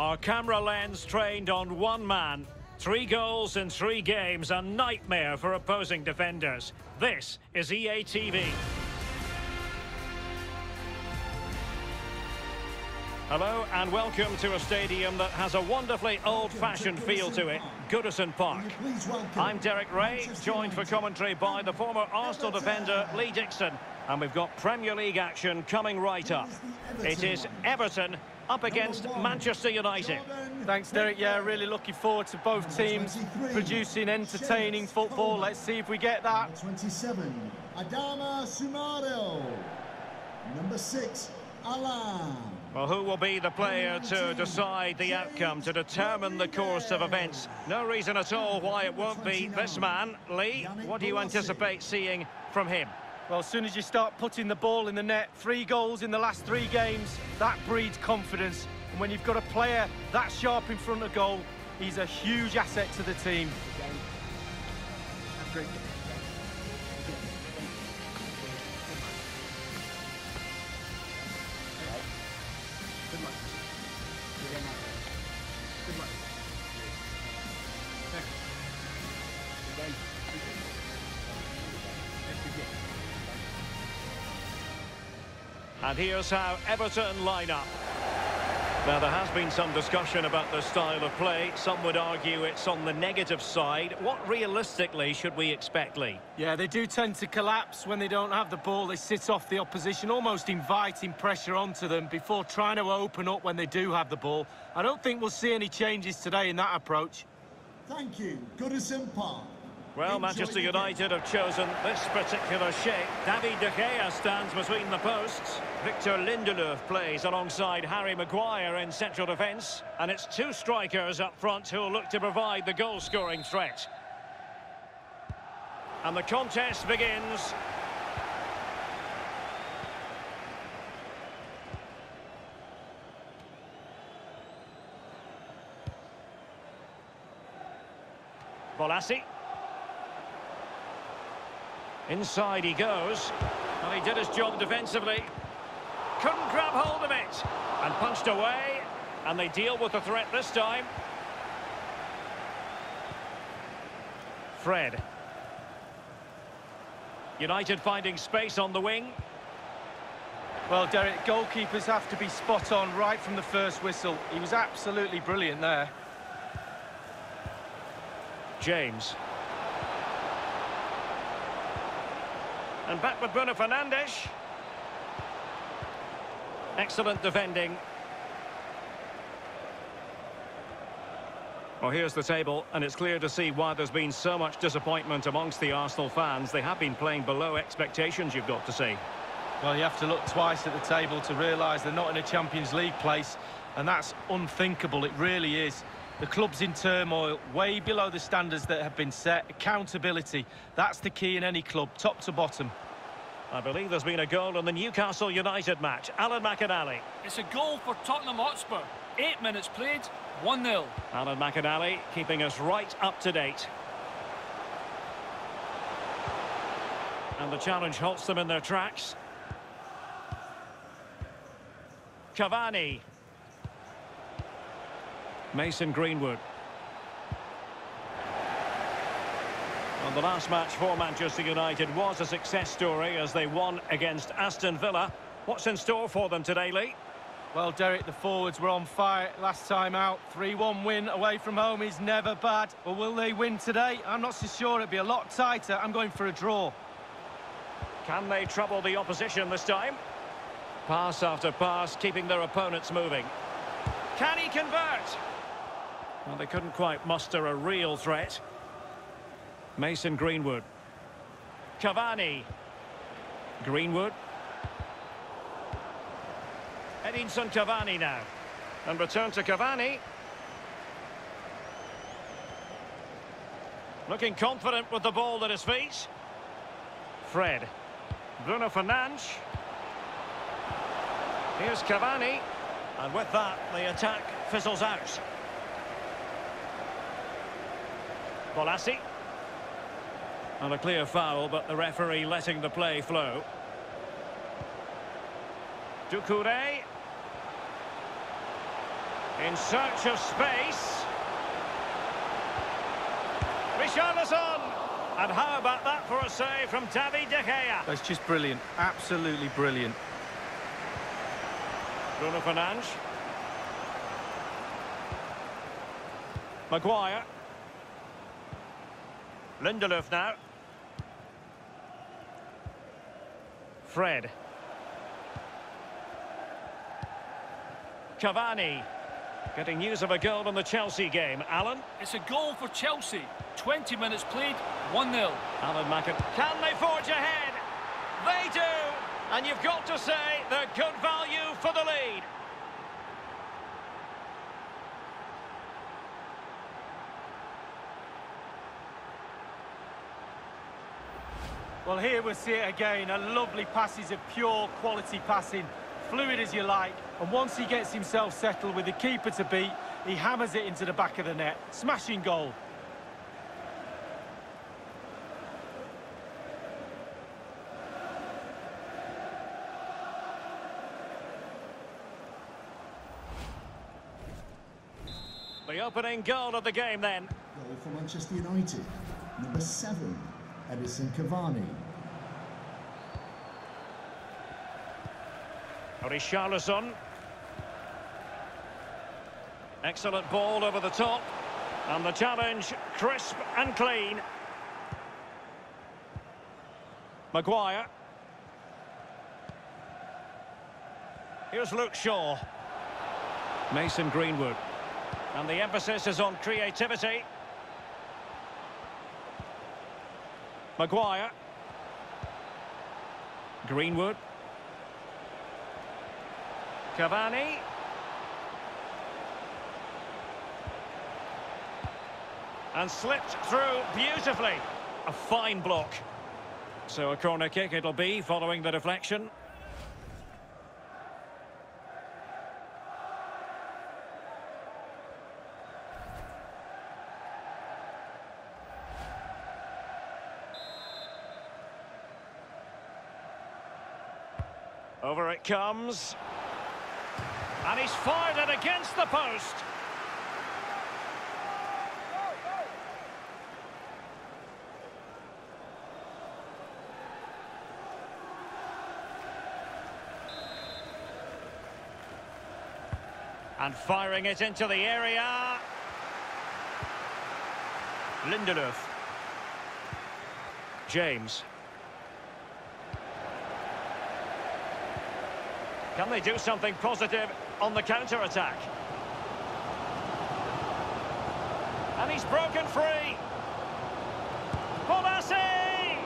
Our camera lens trained on one man. Three goals in three games, a nightmare for opposing defenders. This is EA TV. Hello and welcome to a stadium that has a wonderfully old-fashioned feel to it, Goodison Park. I'm Derek Ray, joined for commentary by the former Arsenal defender Lee Dixon. And we've got Premier League action coming right up. It is Everton up against Manchester United. Thanks, Derek. Yeah, really looking forward to both teams producing entertaining football. Let's see if we get that. 27, Adama Soumaré. Number 6, Allan. Well, who will be the player to decide the outcome, to determine the course of events? No reason at all why it won't be this man. Lee, what do you anticipate seeing from him? Well, as soon as you start putting the ball in the net, three goals in the last three games, that breeds confidence. And when you've got a player that sharp in front of goal, he's a huge asset to the team. And here's how Everton line up. Now, there has been some discussion about the style of play. Some would argue it's on the negative side. What realistically should we expect, Lee? Yeah, they do tend to collapse when they don't have the ball. They sit off the opposition, almost inviting pressure onto them before trying to open up when they do have the ball. I don't think we'll see any changes today in that approach. Thank you, Goodison Park. Well, Manchester United have chosen this particular shape. David De Gea stands between the posts. Victor Lindelöf plays alongside Harry Maguire in central defence. And it's two strikers up front who will look to provide the goal-scoring threat. And the contest begins. Bolasie. Inside he goes. And he did his job defensively. Couldn't grab hold of it. And punched away. And they deal with the threat this time. Fred. United finding space on the wing. Well, Derek, goalkeepers have to be spot on right from the first whistle. He was absolutely brilliant there. James. And back with Bruno Fernandes. Excellent defending. Well, here's the table, and it's clear to see why there's been so much disappointment amongst the Arsenal fans. They have been playing below expectations, you've got to say. Well, you have to look twice at the table to realise they're not in a Champions League place, and that's unthinkable, it really is. The club's in turmoil, way below the standards that have been set. Accountability, that's the key in any club, top to bottom. I believe there's been a goal in the Newcastle United match. Alan McInally. It's a goal for Tottenham Hotspur. Eight minutes played, 1-0. Alan McInally keeping us right up to date. And the challenge halts them in their tracks. Cavani. Mason Greenwood. And the last match for Manchester United was a success story as they won against Aston Villa. What's in store for them today, Lee? Well, Derek, the forwards were on fire last time out. 3-1 win away from home is never bad. But will they win today? I'm not so sure. It'd be a lot tighter. I'm going for a draw. Can they trouble the opposition this time? Pass after pass, keeping their opponents moving. Can he convert? Well, they couldn't quite muster a real threat. Mason Greenwood. Cavani. Greenwood. Edinson Cavani now. And return to Cavani. Looking confident with the ball at his feet. Fred. Bruno Fernandes. Here's Cavani. And with that, the attack fizzles out. Bolasie. And a clear foul, but the referee letting the play flow. Doucouré. In search of space. Richarlison! And how about that for a save from David De Gea? That's just brilliant. Absolutely brilliant. Bruno Fernandes. Maguire. Lindelöf now. Fred. Cavani. Getting news of a goal in the Chelsea game. Alan? It's a goal for Chelsea. 20 minutes played, 1-0. Alan Macken. Can they forge ahead? They do! And you've got to say they're good value for the lead. Well, here we see it again. A lovely passage of pure quality passing. Fluid as you like. And once he gets himself settled with the keeper to beat, he hammers it into the back of the net. Smashing goal. The opening goal of the game then. Goal for Manchester United. Number seven, Edinson Cavani. Richarlison. Excellent ball over the top. And the challenge, crisp and clean. Maguire. Here's Luke Shaw. Mason Greenwood. And the emphasis is on creativity. Maguire. Greenwood. Cavani. And slipped through beautifully. A fine block. So a corner kick it'll be following the deflection. Over it comes. And he's fired it against the post. And firing it into the area. Lindelöf. James. Can they do something positive on the counter-attack? And he's broken free. Bolasie!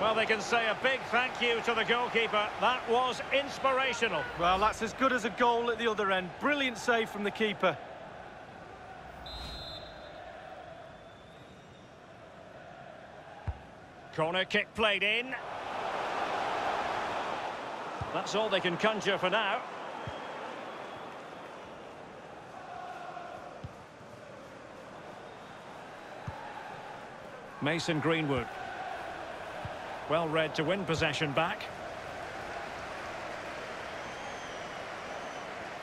Well, they can say a big thank you to the goalkeeper. That was inspirational. Well, that's as good as a goal at the other end. Brilliant save from the keeper. Corner kick played in. That's all they can conjure for now. Mason Greenwood. Well read to win possession back.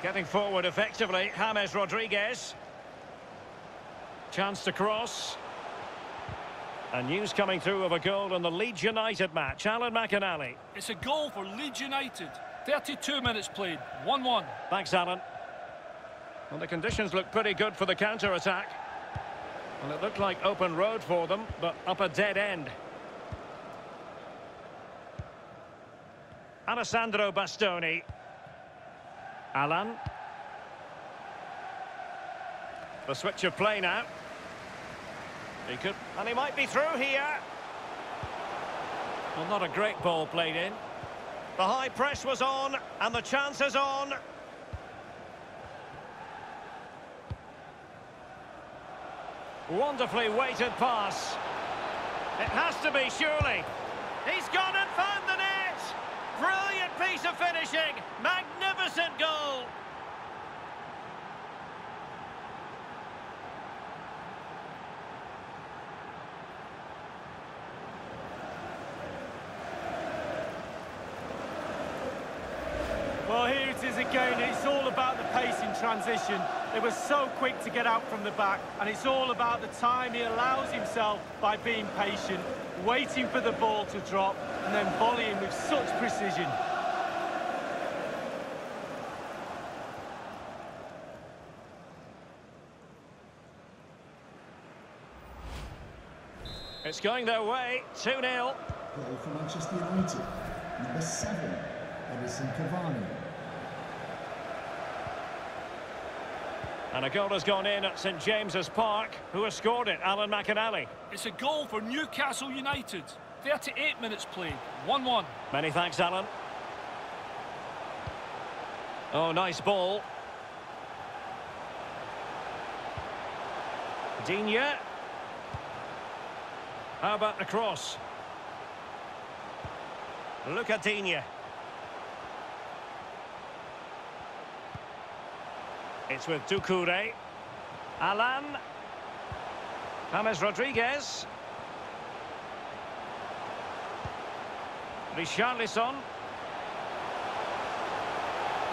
Getting forward effectively, James Rodriguez. Chance to cross. And news coming through of a goal in the Leeds United match. Alan McInally. It's a goal for Leeds United. 32 minutes played, 1-1. Thanks, Allan. Well, the conditions look pretty good for the counter-attack. Well, it looked like open road for them, but up a dead end. Alessandro Bastoni. Alan. The switch of play now. He could, and he might be through here. Well, not a great ball played in. The high press was on, and the chance is on. Wonderfully weighted pass. It has to be, surely. He's gone and found the net! Brilliant piece of finishing! Magnificent goal! Well, here it is again. It's all about the pace in transition. They were so quick to get out from the back, and it's all about the time he allows himself by being patient, waiting for the ball to drop, and then volleying with such precision. It's going their way, 2-0. Goal for Manchester United. Number seven, Edinson Cavani. And a goal has gone in at St James's Park. Who has scored it? Alan McInally. It's a goal for Newcastle United. 38 minutes played, 1-1. Many thanks, Alan. Oh, nice ball. Digne. How about the cross? Look at Digne. It's with Doucouré. Allan. James Rodriguez. Richarlison.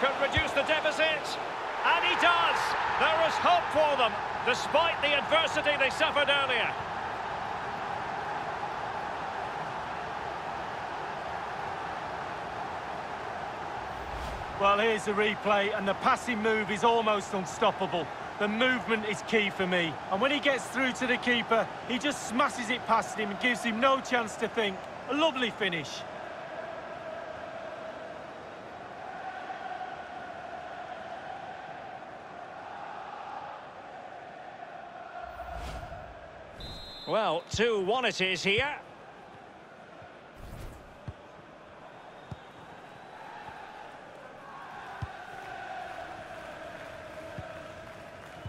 Could reduce the deficit. And he does. There is hope for them, despite the adversity they suffered earlier. Well, here's the replay, and the passing move is almost unstoppable. The movement is key for me. And when he gets through to the keeper, he just smashes it past him and gives him no chance to think. A lovely finish. Well, 2-1 it is here.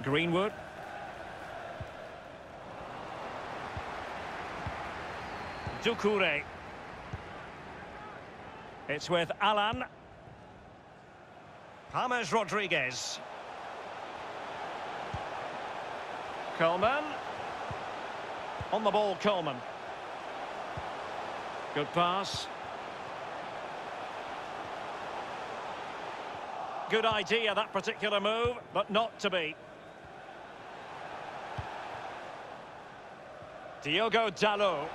Greenwood. Doucouré. It's with Allan. James Rodriguez. Coleman. On the ball, Coleman. Good pass. Good idea, that particular move, but not to be. Diogo Dalot.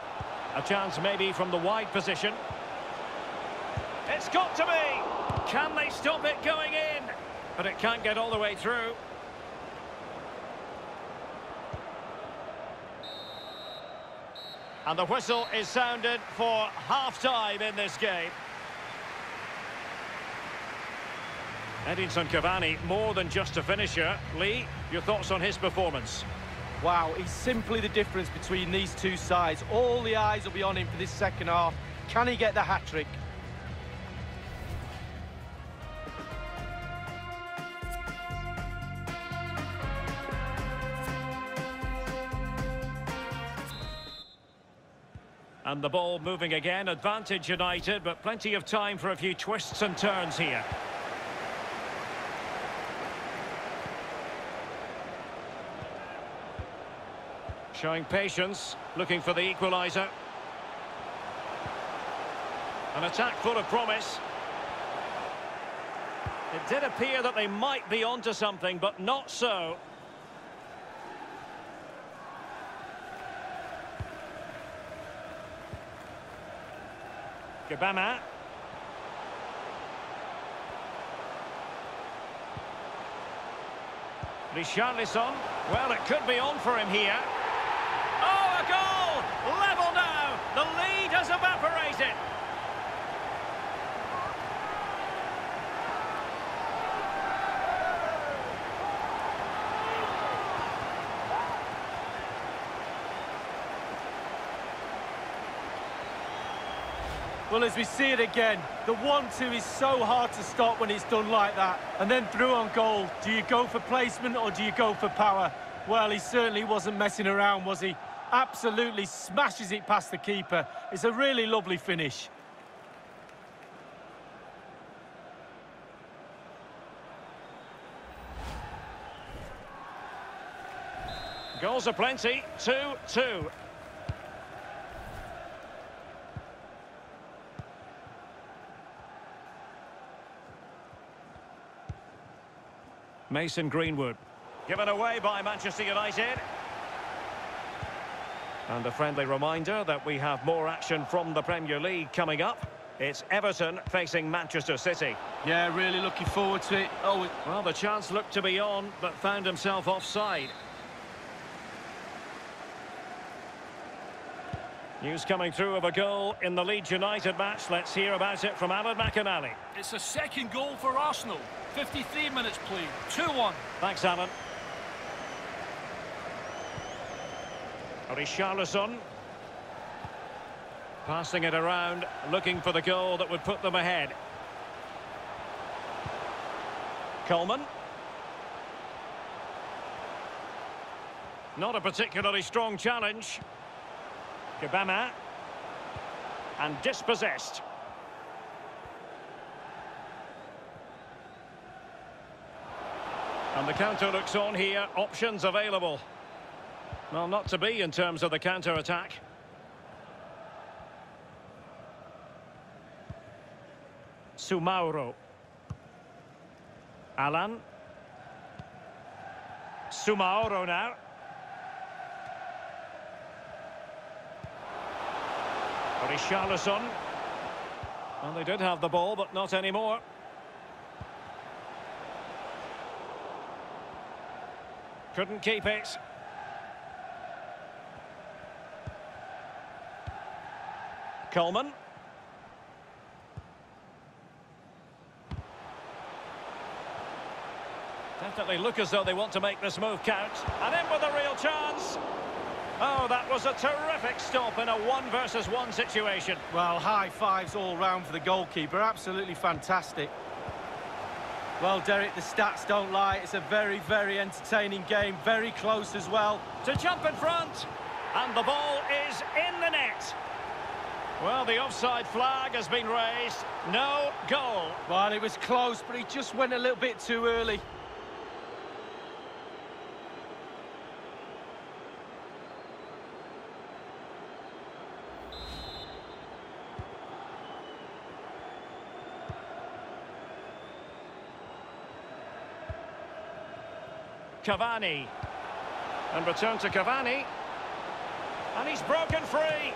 A chance maybe from the wide position. It's got to be! Can they stop it going in? But it can't get all the way through. And the whistle is sounded for half-time in this game. Edinson Cavani, more than just a finisher. Lee, your thoughts on his performance? Wow, he's simply the difference between these two sides. All the eyes will be on him for this second half. Can he get the hat-trick? And the ball moving again, advantage United, but plenty of time for a few twists and turns here. Showing patience, looking for the equaliser. An attack full of promise. It did appear that they might be onto something, but not so. Gbamin. Richarlison. Well, it could be on for him here. Oh, a goal! Level now! The lead has evaporated. Well, as we see it again, the 1-2 is so hard to stop when it's done like that. And then through on goal, do you go for placement or do you go for power? Well, he certainly wasn't messing around, was he? Absolutely smashes it past the keeper. It's a really lovely finish. Goals are plenty. 2-2. Mason Greenwood. Given away by Manchester United. And a friendly reminder that we have more action from the Premier League coming up. It's Everton facing Manchester City. Yeah, really looking forward to it. Oh, Well, the chance looked to be on, but found himself offside. News coming through of a goal in the Leeds United match. Let's hear about it from Alan McInally. It's a second goal for Arsenal. 53 minutes played. 2-1. Thanks, Alan. Richarlison. Passing it around, looking for the goal that would put them ahead. Coleman. Not a particularly strong challenge. Gbamin. And dispossessed. And the counter looks on here. Options available. Well, not to be in terms of the counter-attack. Sumauro. Allan. Sumauro now. Richarlison. Well, they did have the ball, but not anymore. Couldn't keep it. Coleman. Definitely look as though they want to make this move count. And in with a real chance. Oh, that was a terrific stop in a one versus one situation. well, high fives all round for the goalkeeper. Absolutely fantastic. Well, Derek, the stats don't lie. It's a very, very entertaining game. Very close as well. To jump in front. And the ball is in the net. Well, the offside flag has been raised. No goal. Well, it was close, but he just went a little bit too early. Cavani. And return to Cavani. And he's broken free.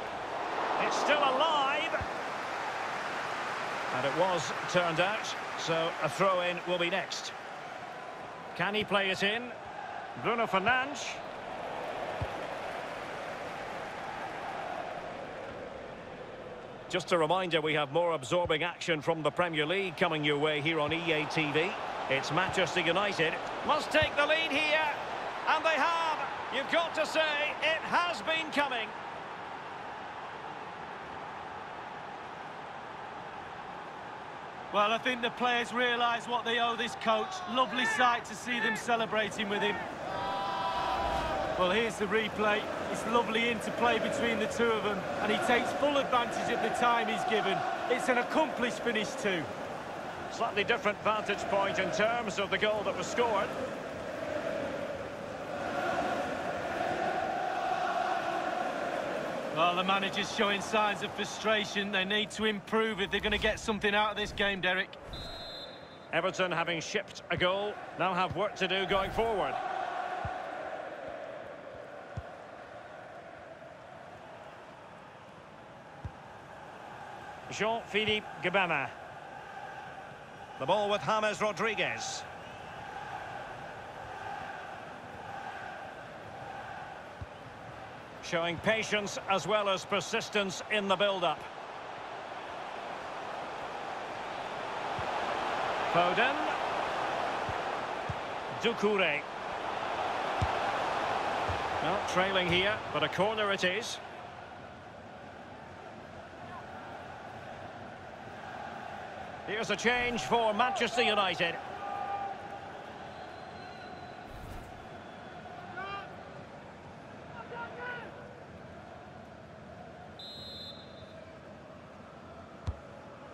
It's still alive. And it was turned out, so a throw-in will be next. Can he play it in? Bruno Fernandes. Just a reminder, we have more absorbing action from the Premier League coming your way here on EA TV. It's Manchester United. Must take the lead here. And they have. You've got to say, it has been coming. Well, I think the players realise what they owe this coach. Lovely sight to see them celebrating with him. Well, here's the replay. It's lovely interplay between the two of them, and he takes full advantage of the time he's given. It's an accomplished finish too. Slightly different vantage point in terms of the goal that was scored. Well, the manager's showing signs of frustration. They need to improve if they're going to get something out of this game, Derek. Everton having shipped a goal, now have work to do going forward. Jean-Philippe Gbamin. The ball with James Rodriguez. Showing patience as well as persistence in the build-up. Foden. Doucouré. Well, trailing here, but a corner it is. Here's a change for Manchester United.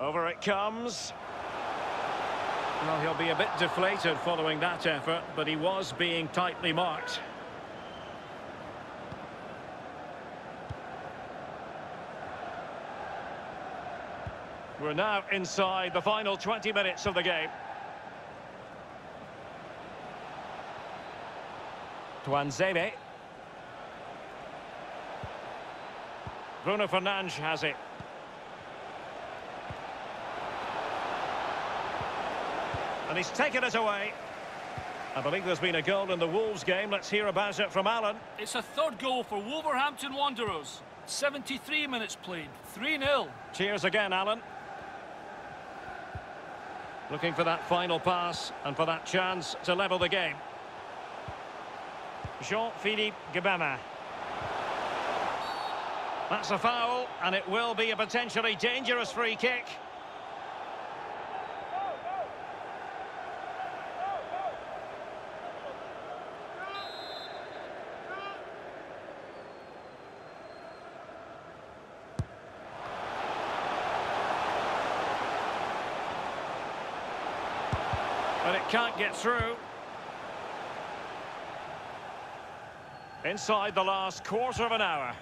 Over it comes. Well, he'll be a bit deflated following that effort, but he was being tightly marked. We're now inside the final 20 minutes of the game. Tuanzebe. Bruno Fernandes has it. And he's taken it away. I believe there's been a goal in the Wolves game. Let's hear about it from Alan. It's a third goal for Wolverhampton Wanderers. 73 minutes played, 3-0. Cheers again, Alan. Looking for that final pass and for that chance to level the game. Jean-Philippe Gbamin. That's a foul, and it will be a potentially dangerous free kick. Can't get through. Inside the last quarter of an hour.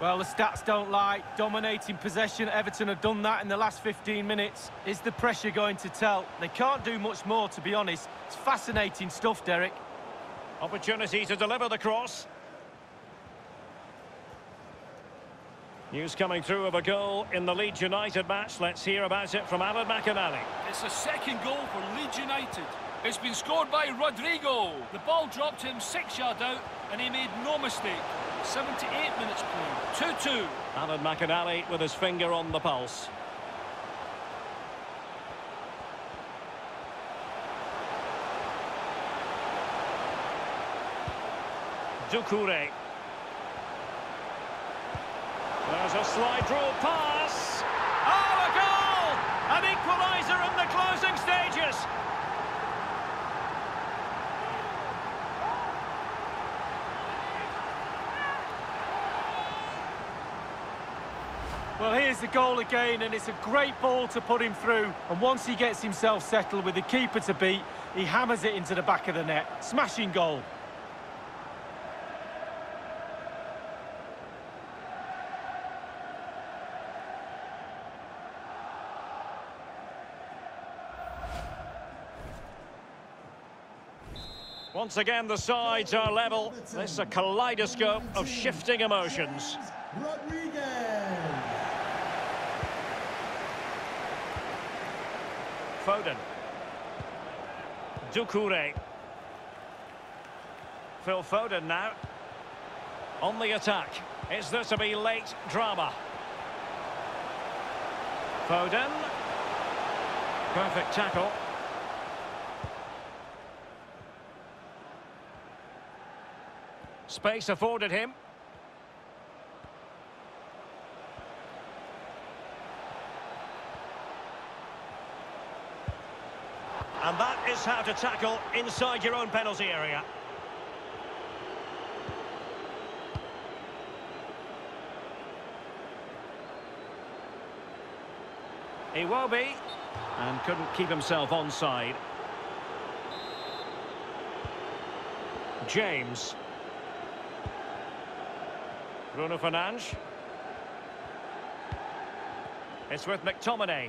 Well, the stats don't lie. Dominating possession. Everton have done that in the last 15 minutes. Is the pressure going to tell? They can't do much more, to be honest. It's fascinating stuff, Derek. Opportunity to deliver the cross. News coming through of a goal in the Leeds United match. Let's hear about it from Alan McInally. It's the second goal for Leeds United. It's been scored by Rodrigo. The ball dropped him six yards out and he made no mistake. 78 minutes played. 2-2. Alan McInally with his finger on the pulse. Doucouré. There's a slide rule pass. Oh, a goal! An equaliser in the closing stages. Well, here's the goal again, and it's a great ball to put him through. And once he gets himself settled with the keeper to beat, he hammers it into the back of the net. Smashing goal. Once again, the sides are level. This is a kaleidoscope of shifting emotions. Foden. Doucouré. Phil Foden now. On the attack. Is there to be late drama? Foden. Perfect tackle. Space afforded him. And that is how to tackle inside your own penalty area. Iwobi. And couldn't keep himself onside. James. Bruno Fernandes. It's with McTominay.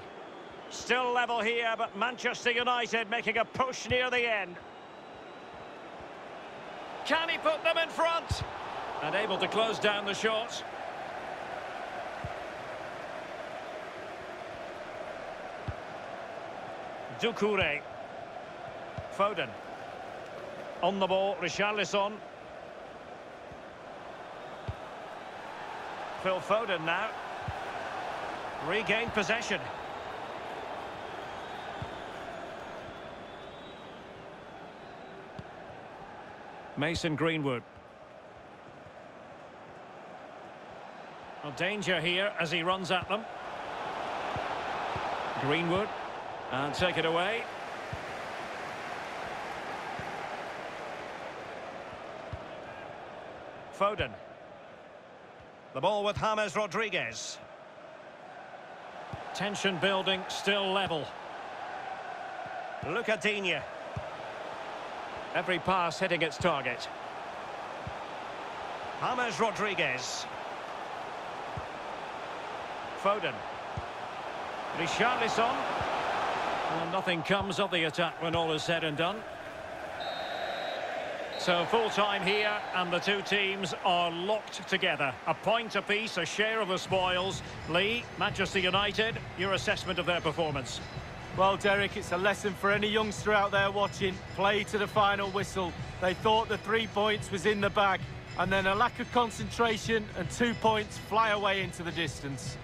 Still level here, but Manchester United making a push near the end. Can he put them in front? And able to close down the shot. Doucouré. Foden. On the ball, Richarlison. Phil Foden now. Regained possession. Mason Greenwood. A danger here as he runs at them. Greenwood. And take it away. Foden. The ball with James Rodriguez. Tension building, still level. Look at Digne. Every pass hitting its target. James Rodriguez. Foden. Richarlison. Well, nothing comes of the attack when all is said and done. So full time here, and the two teams are locked together. A point apiece, a share of the spoils. Lee, Manchester United, your assessment of their performance. Well, Derek, it's a lesson for any youngster out there watching. Play to the final whistle. They thought the three points was in the bag, and then a lack of concentration and two points fly away into the distance.